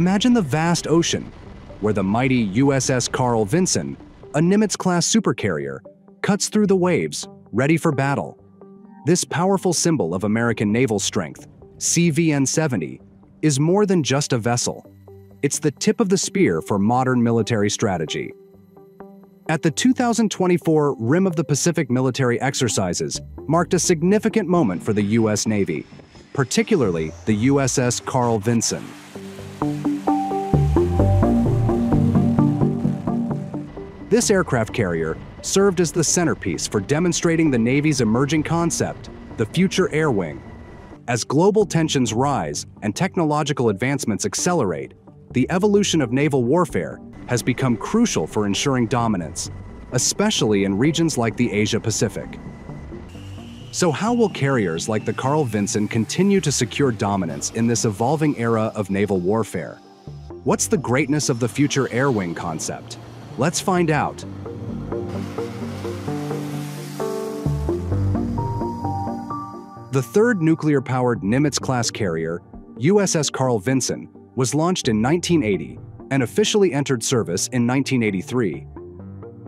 Imagine the vast ocean, where the mighty USS Carl Vinson, a Nimitz-class supercarrier, cuts through the waves, ready for battle. This powerful symbol of American naval strength, CVN-70, is more than just a vessel. It's the tip of the spear for modern military strategy. At the 2024 Rim of the Pacific military exercises marked a significant moment for the U.S. Navy, particularly the USS Carl Vinson. This aircraft carrier served as the centerpiece for demonstrating the Navy's emerging concept, the Future Air Wing. As global tensions rise and technological advancements accelerate, the evolution of naval warfare has become crucial for ensuring dominance, especially in regions like the Asia-Pacific. So how will carriers like the Carl Vinson continue to secure dominance in this evolving era of naval warfare? What's the greatness of the future air wing concept? Let's find out. The third nuclear-powered Nimitz-class carrier, USS Carl Vinson, was launched in 1980 and officially entered service in 1983.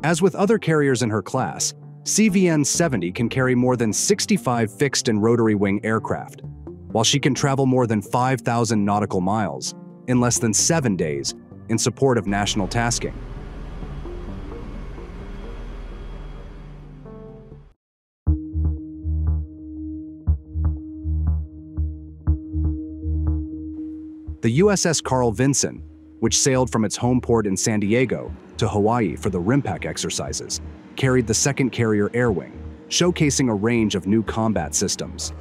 As with other carriers in her class, CVN-70 can carry more than 65 fixed and rotary wing aircraft, while she can travel more than 5,000 nautical miles in less than seven days in support of national tasking. The USS Carl Vinson, which sailed from its home port in San Diego to Hawaii for the RIMPAC exercises, carried the second carrier air wing, showcasing a range of new combat systems.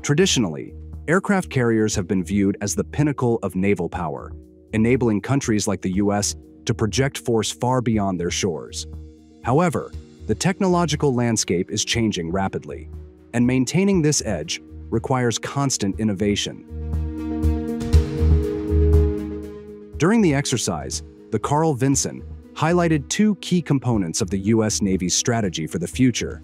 Traditionally, aircraft carriers have been viewed as the pinnacle of naval power, enabling countries like the US to project force far beyond their shores. However, the technological landscape is changing rapidly, and maintaining this edge requires constant innovation. During the exercise, the Carl Vinson highlighted two key components of the U.S. Navy's strategy for the future,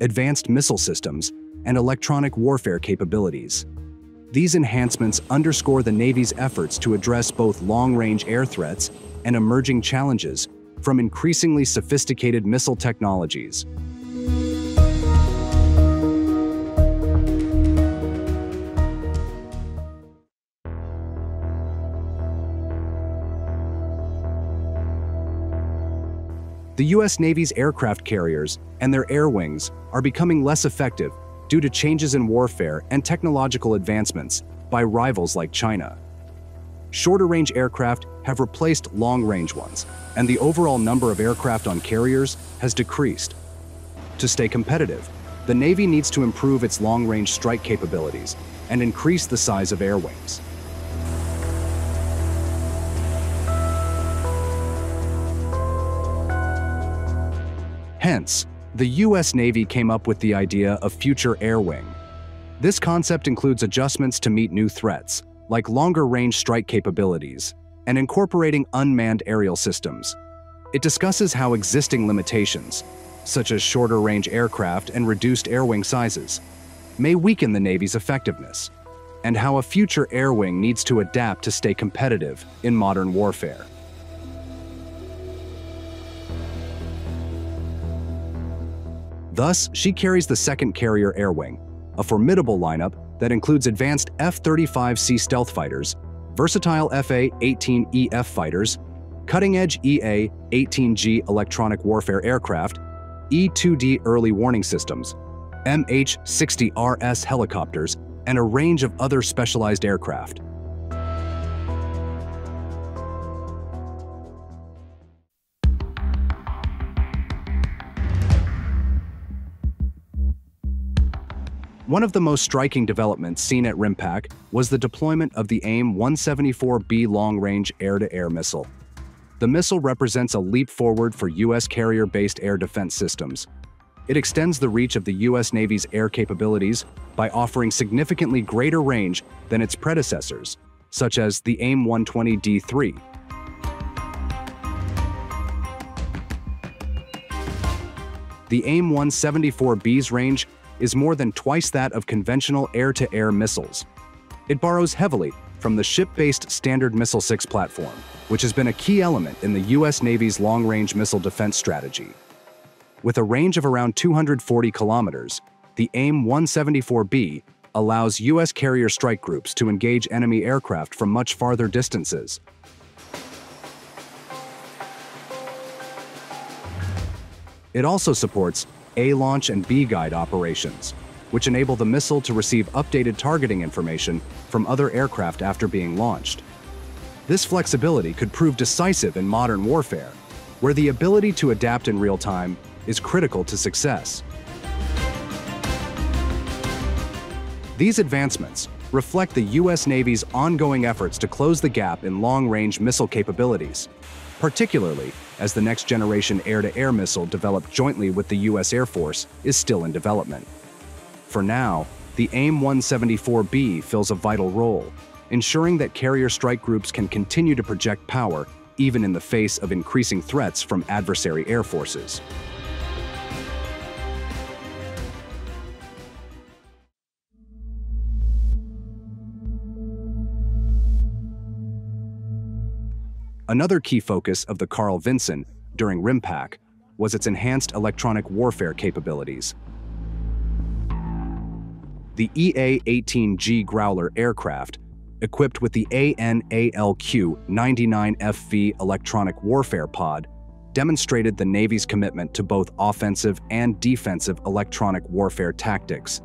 advanced missile systems and electronic warfare capabilities. These enhancements underscore the Navy's efforts to address both long-range air threats and emerging challenges from increasingly sophisticated missile technologies. The U.S. Navy's aircraft carriers and their air wings are becoming less effective due to changes in warfare and technological advancements by rivals like China. Shorter-range aircraft have replaced long-range ones, and the overall number of aircraft on carriers has decreased. To stay competitive, the Navy needs to improve its long-range strike capabilities and increase the size of air wings. Hence, the US Navy came up with the idea of Future Air Wing. This concept includes adjustments to meet new threats, like longer-range strike capabilities, and incorporating unmanned aerial systems. It discusses how existing limitations, such as shorter-range aircraft and reduced air wing sizes, may weaken the Navy's effectiveness, and how a future air wing needs to adapt to stay competitive in modern warfare. Thus, she carries the second carrier air wing, a formidable lineup that includes advanced F-35C stealth fighters, versatile FA-18EF fighters, cutting-edge EA-18G electronic warfare aircraft, E-2D early warning systems, MH-60RS helicopters, and a range of other specialized aircraft. One of the most striking developments seen at RIMPAC was the deployment of the AIM-174B long-range air-to-air missile. The missile represents a leap forward for U.S. carrier-based air defense systems. It extends the reach of the U.S. Navy's air capabilities by offering significantly greater range than its predecessors, such as the AIM-120D3. The AIM-174B's range is more than twice that of conventional air-to-air missiles. It borrows heavily from the ship-based Standard Missile-6 platform, which has been a key element in the U.S. Navy's long-range missile defense strategy. With a range of around 240 kilometers, the AIM-174B allows U.S. carrier strike groups to engage enemy aircraft from much farther distances. It also supports A-launch and B-guide operations, which enable the missile to receive updated targeting information from other aircraft after being launched. This flexibility could prove decisive in modern warfare, where the ability to adapt in real time is critical to success. These advancements reflect the U.S. Navy's ongoing efforts to close the gap in long-range missile capabilities, particularly as the next-generation air-to-air missile developed jointly with the U.S. Air Force is still in development. For now, the AIM-174B fills a vital role, ensuring that carrier strike groups can continue to project power even in the face of increasing threats from adversary air forces. Another key focus of the Carl Vinson during RIMPAC was its enhanced electronic warfare capabilities. The EA-18G Growler aircraft, equipped with the ANALQ-99FV electronic warfare pod, demonstrated the Navy's commitment to both offensive and defensive electronic warfare tactics.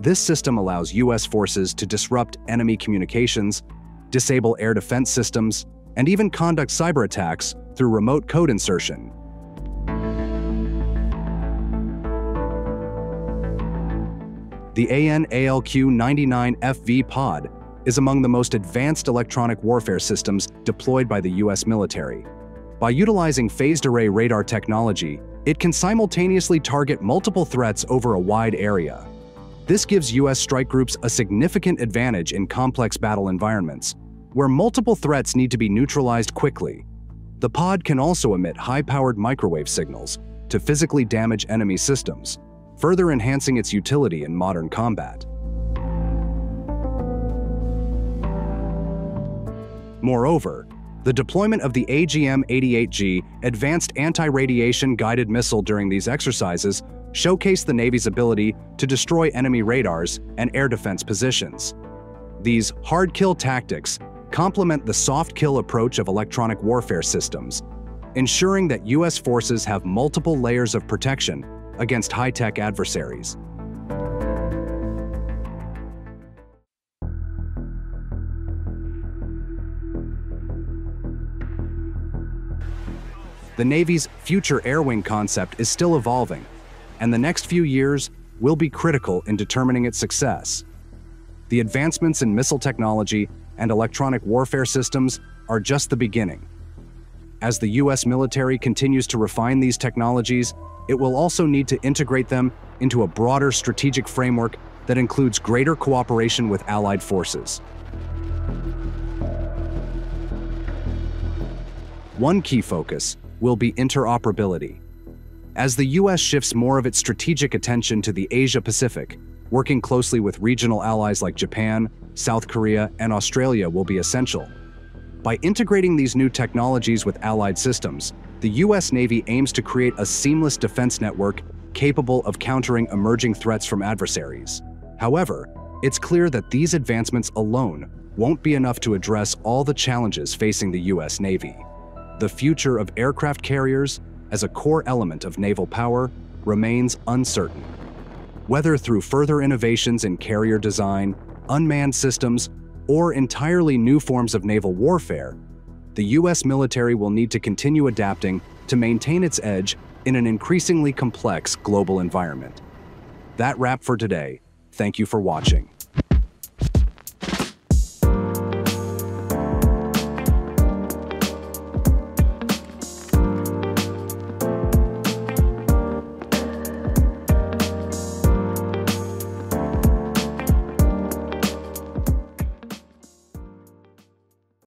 This system allows U.S. forces to disrupt enemy communications, disable air defense systems, and even conduct cyber attacks through remote code insertion. The ANALQ-99FV pod is among the most advanced electronic warfare systems deployed by the U.S. military. By utilizing phased array radar technology, it can simultaneously target multiple threats over a wide area. This gives U.S. strike groups a significant advantage in complex battle environments, where multiple threats need to be neutralized quickly. The pod can also emit high-powered microwave signals to physically damage enemy systems, further enhancing its utility in modern combat. Moreover, the deployment of the AGM-88G Advanced Anti-Radiation Guided Missile during these exercises showcased the Navy's ability to destroy enemy radars and air defense positions. These hard-kill tactics complement the soft kill approach of electronic warfare systems, ensuring that U.S. forces have multiple layers of protection against high-tech adversaries. The Navy's future air wing concept is still evolving, and the next few years will be critical in determining its success. The advancements in missile technology and electronic warfare systems are just the beginning. As the US military continues to refine these technologies, it will also need to integrate them into a broader strategic framework that includes greater cooperation with allied forces. One key focus will be interoperability. As the US shifts more of its strategic attention to the Asia-Pacific, working closely with regional allies like Japan, South Korea, and Australia will be essential. By integrating these new technologies with allied systems, the U.S. Navy aims to create a seamless defense network capable of countering emerging threats from adversaries. However, it's clear that these advancements alone won't be enough to address all the challenges facing the U.S. Navy. The future of aircraft carriers, as a core element of naval power, remains uncertain. Whether through further innovations in carrier design, unmanned systems, or entirely new forms of naval warfare, the U.S. military will need to continue adapting to maintain its edge in an increasingly complex global environment. That wrap for today. Thank you for watching.